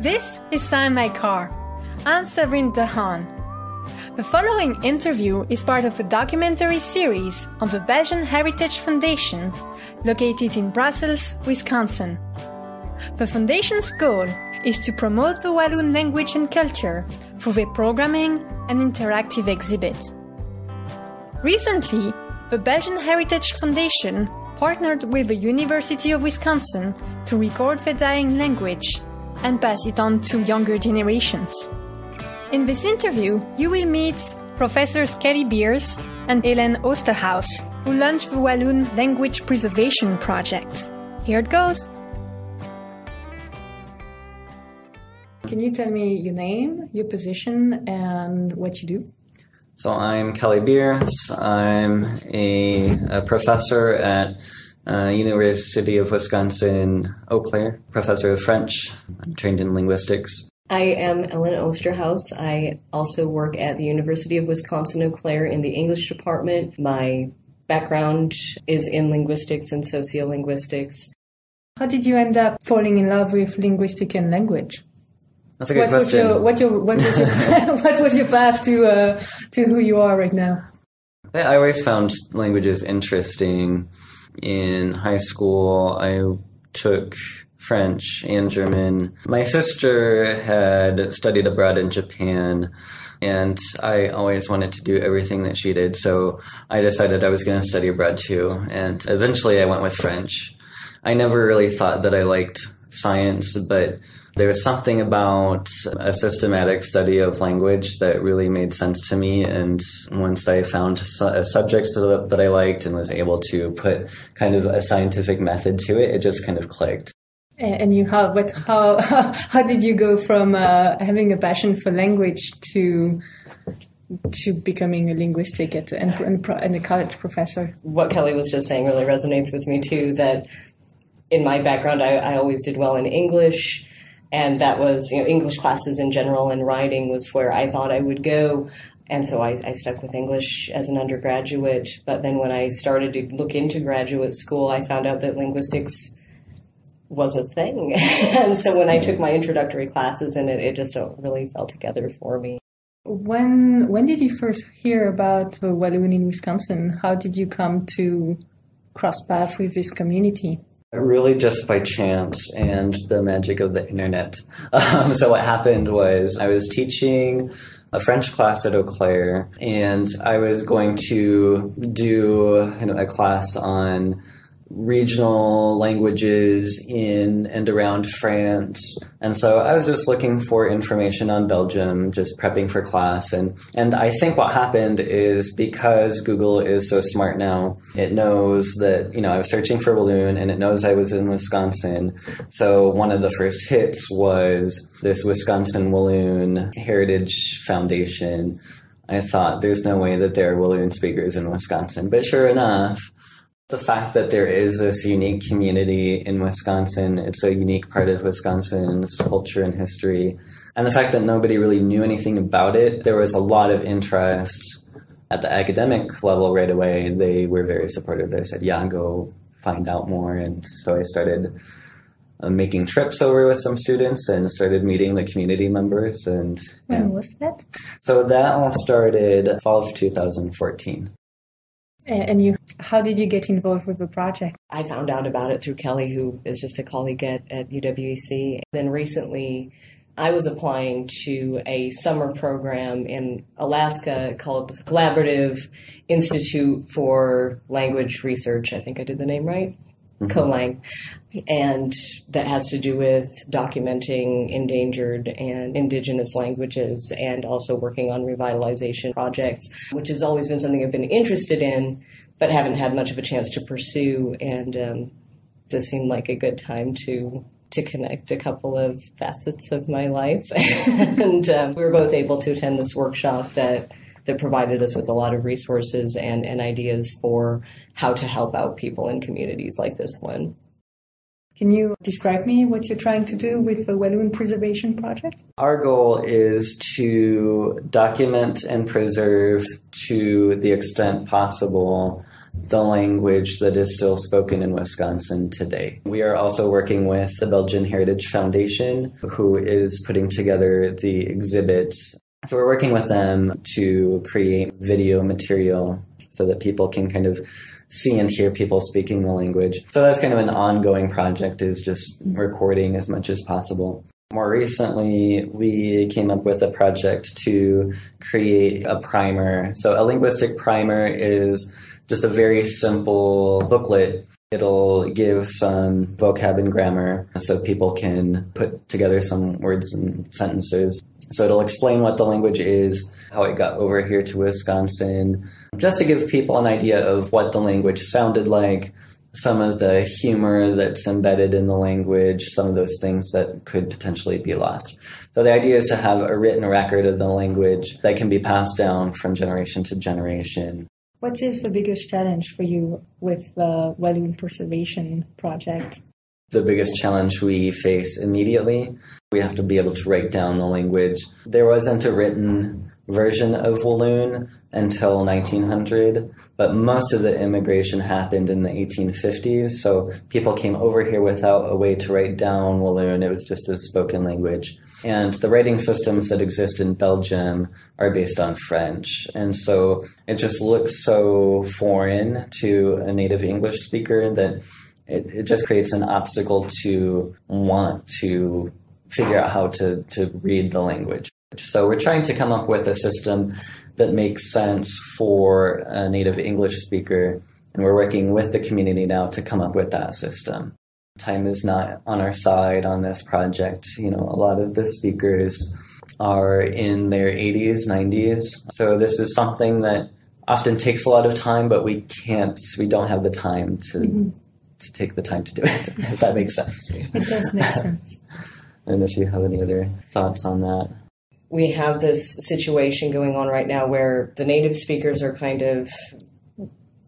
This is Sign My Car. I'm Severine Dehaan. The following interview is part of a documentary series of the Belgian Heritage Foundation, located in Brussels, Wisconsin. The foundation's goal is to promote the Walloon language and culture through their programming and interactive exhibit. Recently, the Belgian Heritage Foundation partnered with the University of Wisconsin to record the dying language and pass it on to younger generations. In this interview, you will meet Professors Kelly Biers and Hélène Osterhaus, who launched the Walloon Language Preservation Project. Here it goes. Can you tell me your name, your position, and what you do? So I'm Kelly Biers. I'm a, a professor at uh, University of Wisconsin Eau Claire, professor of French. I'm trained in linguistics. I am Ellen Osterhaus. I also work at the University of Wisconsin Eau Claire in the English department. My background is in linguistics and sociolinguistics. How did you end up falling in love with linguistic and language? That's a good what question. Was your, what, your, what, was your, what was your path to, uh, to who you are right now? I always found languages interesting. In high school, I took French and German. My sister had studied abroad in Japan, and I always wanted to do everything that she did, so I decided I was going to study abroad too. And eventually, I went with French. I never really thought that I liked science, but there was something about a systematic study of language that really made sense to me. And once I found a subject that I liked and was able to put kind of a scientific method to it, it just kind of clicked. And you have, but how, how, did you go from uh, having a passion for language to to becoming a linguistic at, and, and, and a college professor? What Kelly was just saying really resonates with me too. That in my background, I, I always did well in English and that was you know English classes in general and writing was where I thought I would go. And so I, I, stuck with English as an undergraduate. But then when I started to look into graduate school, I found out that linguistics was a thing. and so when I took my introductory classes in it, it just really fell together for me. When when did you first hear about Walloon in Wisconsin? How did you come to cross paths with this community? Really, just by chance and the magic of the internet. Um, so, what happened was I was teaching a French class at Eau Claire, and I was going to do you know, a class on regional languages in and around France. And so I was just looking for information on Belgium, just prepping for class. And, and I think what happened is because Google is so smart now, it knows that, you know, I was searching for Walloon and it knows I was in Wisconsin. So one of the first hits was this Wisconsin Walloon Heritage Foundation. I thought there's no way that there are Walloon speakers in Wisconsin. But sure enough, the fact that there is this unique community in Wisconsin, it's a unique part of Wisconsin's culture and history. And the fact that nobody really knew anything about it, there was a lot of interest at the academic level right away. They were very supportive. They said, yeah, go find out more. And so I started uh, making trips over with some students and started meeting the community members. And when was that? So that all started fall of 2014. And you, how did you get involved with the project? I found out about it through Kelly, who is just a colleague at, at UWEC. Then recently, I was applying to a summer program in Alaska called Collaborative Institute for Language Research. I think I did the name right. Mm-hmm. COLANG, and that has to do with documenting endangered and indigenous languages and also working on revitalization projects, which has always been something I've been interested in, but haven't had much of a chance to pursue. And um, this seemed like a good time to to connect a couple of facets of my life, and um, we were both able to attend this workshop that that provided us with a lot of resources and, and ideas for how to help out people in communities like this one. Can you describe me what you're trying to do with the Walloon Preservation Project? Our goal is to document and preserve to the extent possible the language that is still spoken in Wisconsin today. We are also working with the Belgian Heritage Foundation, who is putting together the exhibit. So we're working with them to create video material so that people can kind of see and hear people speaking the language. So that's kind of an ongoing project is just recording as much as possible. More recently, we came up with a project to create a primer. So a linguistic primer is just a very simple booklet. It'll give some vocab and grammar so people can put together some words and sentences. So it'll explain what the language is, how it got over here to Wisconsin, just to give people an idea of what the language sounded like, some of the humor that's embedded in the language, some of those things that could potentially be lost. So the idea is to have a written record of the language that can be passed down from generation to generation. What is the biggest challenge for you with the Walloon Preservation Project? The biggest challenge we face immediately, we have to be able to write down the language. There wasn't a written version of Walloon until 1900, but most of the immigration happened in the 1850s. So people came over here without a way to write down Walloon. It was just a spoken language. And the writing systems that exist in Belgium are based on French. And so it just looks so foreign to a native English speaker that it, it just creates an obstacle to want to figure out how to, to read the language. So we're trying to come up with a system that makes sense for a native English speaker. And we're working with the community now to come up with that system time is not on our side on this project. You know, a lot of the speakers are in their 80s, 90s. So this is something that often takes a lot of time, but we can't, we don't have the time to, mm-hmm. to take the time to do it, if that makes sense. It does make sense. and if you have any other thoughts on that. We have this situation going on right now where the native speakers are kind of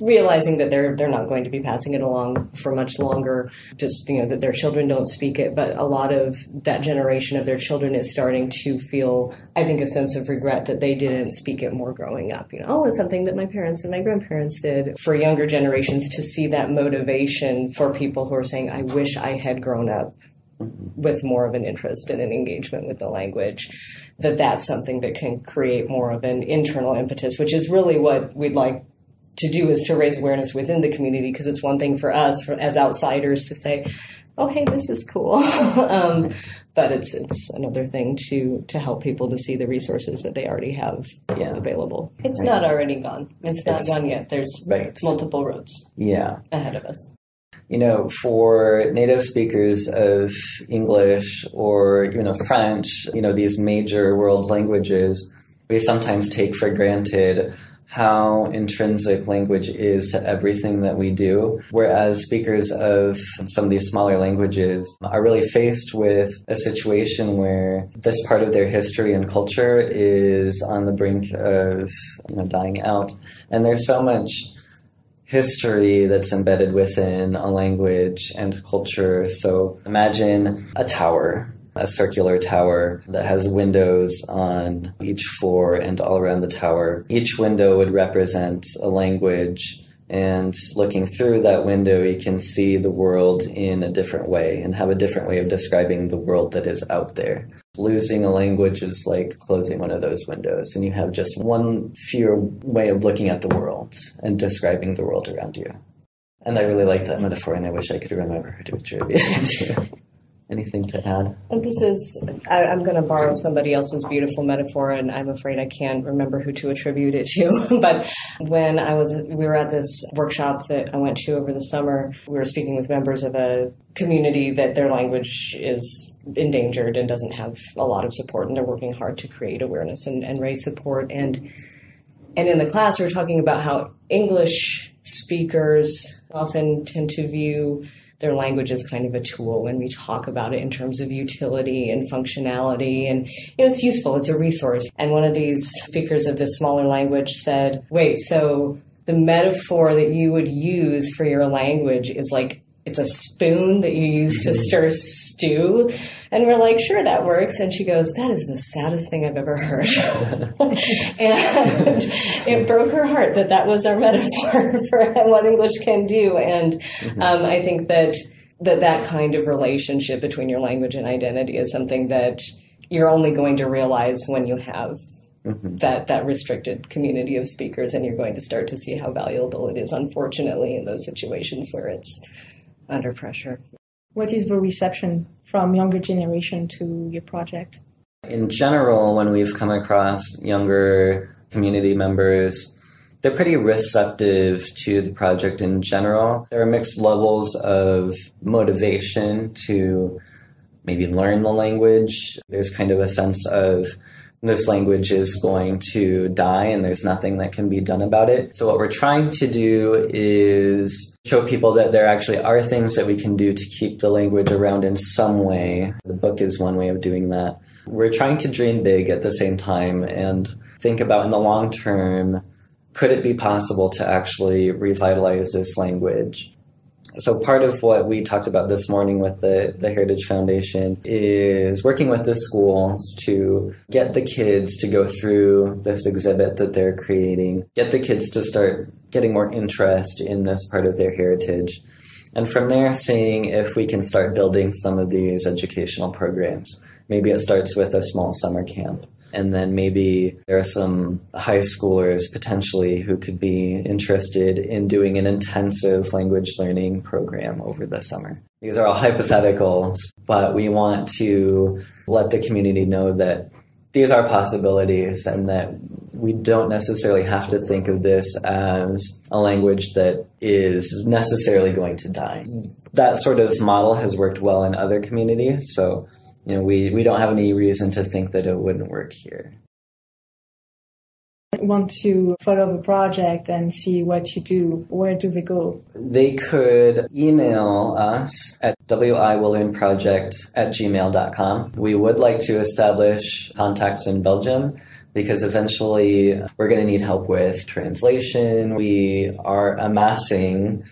realizing that they're they're not going to be passing it along for much longer just you know that their children don't speak it. But a lot of that generation of their children is starting to feel i think a sense of regret that they didn't speak it more growing up. You know oh it's something that my parents and my grandparents did. For younger generations to see that motivation for people who are saying i wish i had grown up with more of an interest and an engagement with the language that that's something that can create more of an internal impetus which is really what we'd like to do is to raise awareness within the community because it's one thing for us for, as outsiders to say, "Oh, hey, this is cool," um, but it's it's another thing to to help people to see the resources that they already have yeah. available. It's right. not already gone. It's not it's, gone yet. There's right. multiple roads. Yeah, ahead of us. You know, for native speakers of English or you know French, you know these major world languages, we sometimes take for granted how intrinsic language is to everything that we do. Whereas speakers of some of these smaller languages are really faced with a situation where this part of their history and culture is on the brink of you know, dying out. And there's so much history that's embedded within a language and culture. So imagine a tower a circular tower that has windows on each floor and all around the tower. Each window would represent a language, and looking through that window, you can see the world in a different way and have a different way of describing the world that is out there. Losing a language is like closing one of those windows, and you have just one fewer way of looking at the world and describing the world around you. And I really like that metaphor, and I wish I could remember to attribute it to. Anything to add? This is, I, am going to borrow somebody else's beautiful metaphor, and I'm afraid I can't remember who to attribute it to. but when I was, we were at this workshop that I went to over the summer, we were speaking with members of a community that their language is endangered and doesn't have a lot of support, and they're working hard to create awareness and, and raise support. And and in the class, we were talking about how English speakers often tend to view their language is kind of a tool when we talk about it in terms of utility and functionality. And you know it's useful it's a resource. And one of these speakers of this smaller language said wait so the metaphor that you would use for your language is like it's a spoon that you use to stir stew. And we're like, sure, that works. And she goes, that is the saddest thing I've ever heard. and it broke her heart that that was our metaphor for what English can do. And um, I think that, that that kind of relationship between your language and identity is something that you're only going to realize when you have Mm-hmm. that that restricted community of speakers and you're going to start to see how valuable it is unfortunately in those situations where it's under pressure. What is the reception from younger generation to your project? In general, when we've come across younger community members, they're pretty receptive to the project in general. There are mixed levels of motivation to maybe learn the language. There's kind of a sense of this language is going to die and there's nothing that can be done about it. So, what we're trying to do is show people that there actually are things that we can do to keep the language around in some way. The book is one way of doing that. We're trying to dream big at the same time and think about in the long term could it be possible to actually revitalize this language? So part of what we talked about this morning with the, the Heritage Foundation is working with the schools to get the kids to go through this exhibit that they're creating, get the kids to start getting more interest in this part of their heritage. And from there, seeing if we can start building some of these educational programs. Maybe it starts with a small summer camp and then maybe there are some high schoolers potentially who could be interested in doing an intensive language learning program over the summer. These are all hypotheticals, but we want to let the community know that these are possibilities and that we don't necessarily have to think of this as a language that is necessarily going to die. That sort of model has worked well in other communities, so you know, we, we don't have any reason to think that it wouldn't work here. Want to follow the project and see what you do, where do they go? They could email us at wiwalloonproject at gmail.com. We would like to establish contacts in Belgium because eventually we're going to need help with translation. We are amassing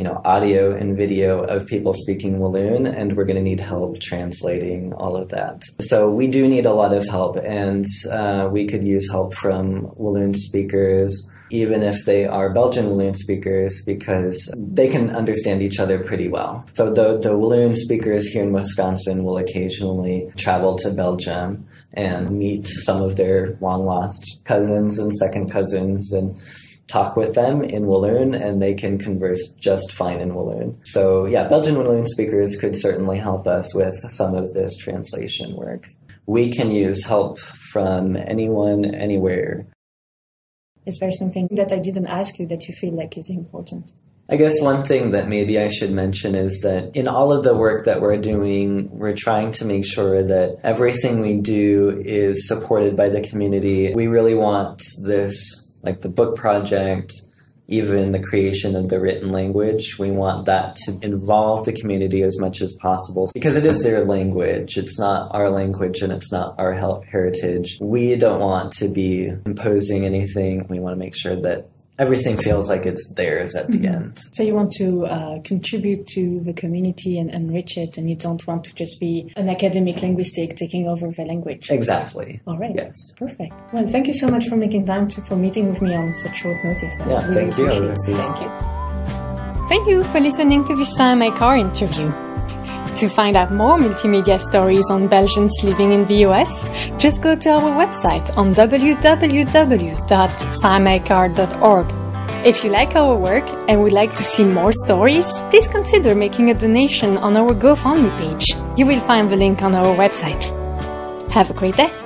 you know, audio and video of people speaking Walloon, and we're going to need help translating all of that. So we do need a lot of help, and uh, we could use help from Walloon speakers, even if they are Belgian Walloon speakers, because they can understand each other pretty well. So the, the Walloon speakers here in Wisconsin will occasionally travel to Belgium and meet some of their long lost cousins and second cousins and talk with them in Walloon and they can converse just fine in Walloon. So, yeah, Belgian Walloon speakers could certainly help us with some of this translation work. We can use help from anyone, anywhere. Is there something that I didn't ask you that you feel like is important? I guess one thing that maybe I should mention is that in all of the work that we're doing, we're trying to make sure that everything we do is supported by the community. We really want this like the book project, even the creation of the written language. We want that to involve the community as much as possible because it is their language. It's not our language and it's not our heritage. We don't want to be imposing anything. We want to make sure that everything feels like it's theirs at the mm-hmm. end. So you want to uh, contribute to the community and enrich it, and you don't want to just be an academic linguistic taking over the language. Exactly. All right. Yes. Perfect. Well, thank you so much for making time to, for meeting with me on such short notice. I yeah, really thank you. Thank you. Thank you for listening to this Sam Car interview. To find out more multimedia stories on Belgians living in the US, just go to our website on www.signmycar.org. If you like our work and would like to see more stories, please consider making a donation on our GoFundMe page. You will find the link on our website. Have a great day!